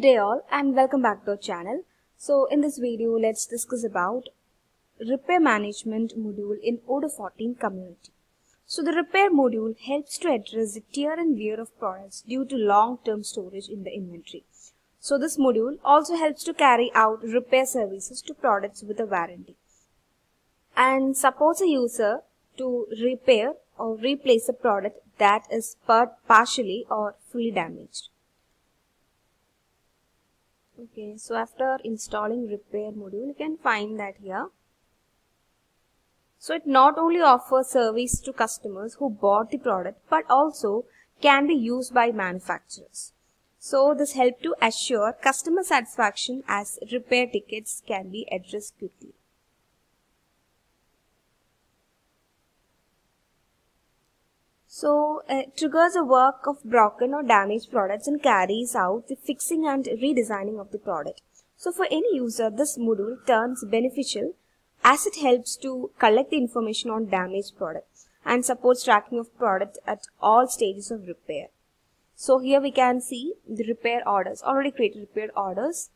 Day all and welcome back to our channel. So in this video let's discuss about repair management module in Odoo 14 community. So the repair module helps to address the tear and wear of products due to long-term storage in the inventory. So this module also helps to carry out repair services to products with a warranty and supports a user to repair or replace a product that is partially or fully damaged. Okay, so after installing repair module, you can find that here. So it not only offers service to customers who bought the product, but also can be used by manufacturers. So this helps to assure customer satisfaction as repair tickets can be addressed quickly. So it triggers a work of broken or damaged products and carries out the fixing and redesigning of the product. So for any user, this module turns beneficial as it helps to collect the information on damaged products and supports tracking of product at all stages of repair. So here we can see the repair orders, already created repair orders.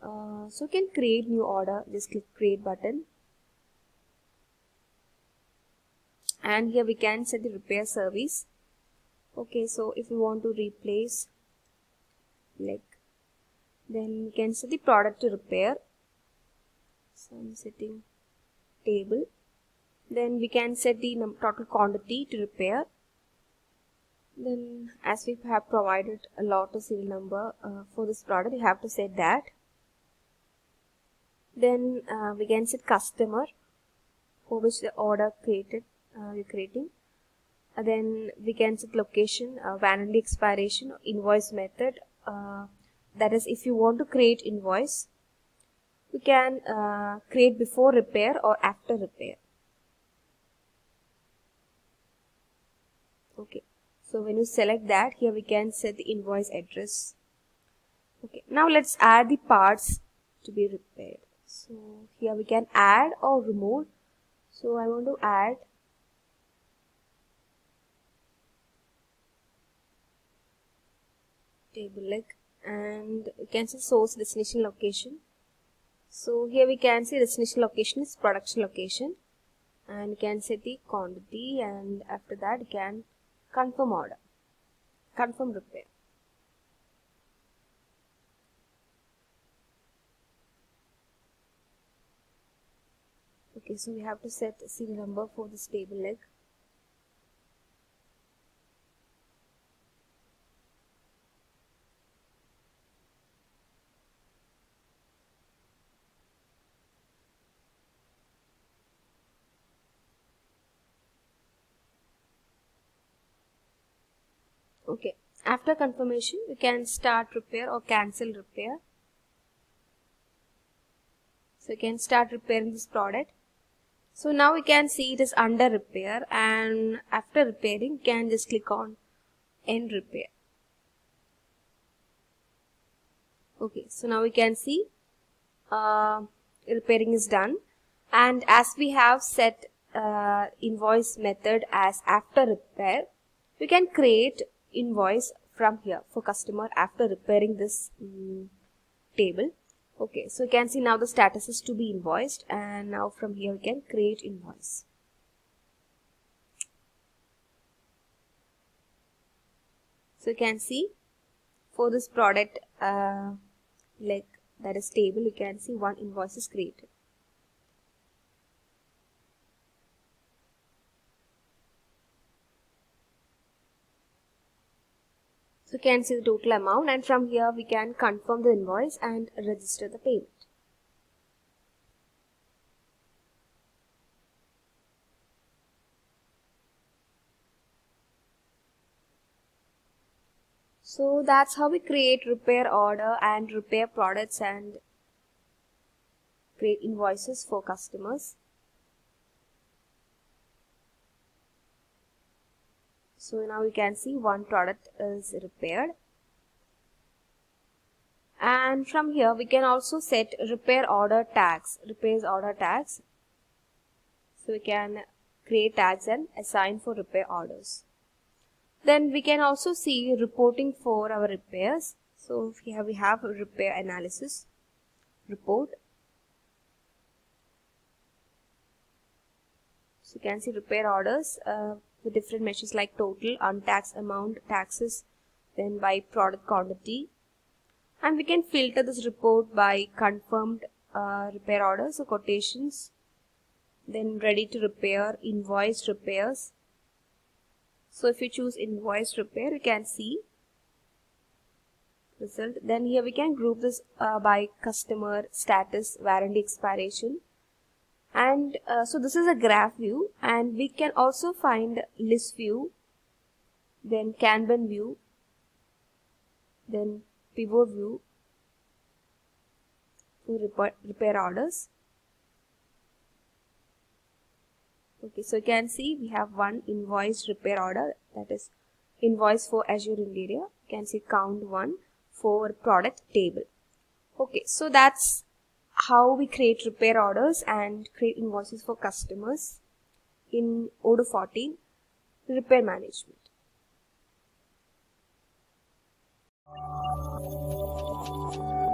Uh, so you can create new order, just click create button and here we can set the repair service. Okay so if we want to replace like then we can set the product to repair. So I'm setting table. Then we can set the total quantity to repair. Then as we have provided a lot of serial number uh, for this product we have to set that. Then uh, we can set customer for which the order created we're creating. Uh, then we can set location uh, warranty expiration invoice method. Uh, that is if you want to create invoice we can uh, create before repair or after repair. Okay. So when you select that here we can set the invoice address. Okay. Now let's add the parts to be repaired. So here we can add or remove. So I want to add table like and you can see source destination location. So here we can see destination location is production location and you can set the quantity and after that you can confirm order confirm repair. Okay so we have to set serial number for this table leg okay. After confirmation we can start repair or cancel repair. So you can start repairing this product. So now we can see it is under repair and after repairing can just click on end repair. Okay. So now we can see uh, repairing is done. And as we have set uh, invoice method as after repair we can create invoice from here for customer after repairing this um, table. Okay so you can see now the status is to be invoiced and now from here we can create invoice. So you can see for this product uh, like that is table you can see one invoice is created You can see the total amount and from here we can confirm the invoice and register the payment. So that's how we create repair order and repair products and create invoices for customers. So now you can see one product is repaired. And from here we can also set repair order tags repairs order tags. So we can create tags and assign for repair orders. Then we can also see reporting for our repairs. So here we have repair analysis report. So you can see repair orders uh, different measures like total untaxed amount taxes then by product quantity. And we can filter this report by confirmed uh, repair orders or quotations then ready to repair invoice repairs. So if you choose invoice repair you can see result. Then here we can group this uh, by customer status warranty expiration and uh, so this is a graph view and we can also find list view then Kanban view then pivot view to repair, repair orders. Okay so you can see we have one invoice repair order that is invoice for Azure Interior. You can see count one for product table. Okay so that's how we create repair orders and create invoices for customers in Odoo 14, repair management. Thank you.